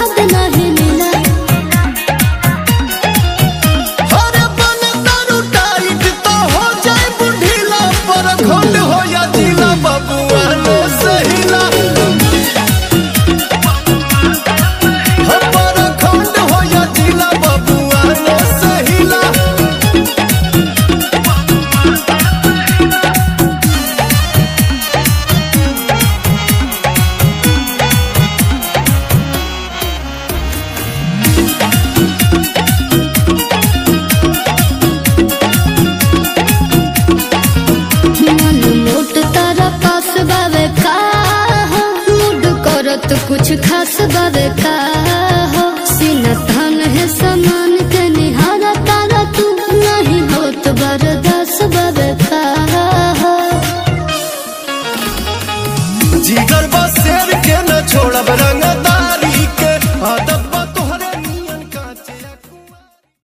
बाद नहीं तो कुछ खास बरका हो। सीना धान है समान के निहारा तारा, तू नहीं हो तो बरदास बरका हो। जिगर बसेर के न छोड़ा बरंगा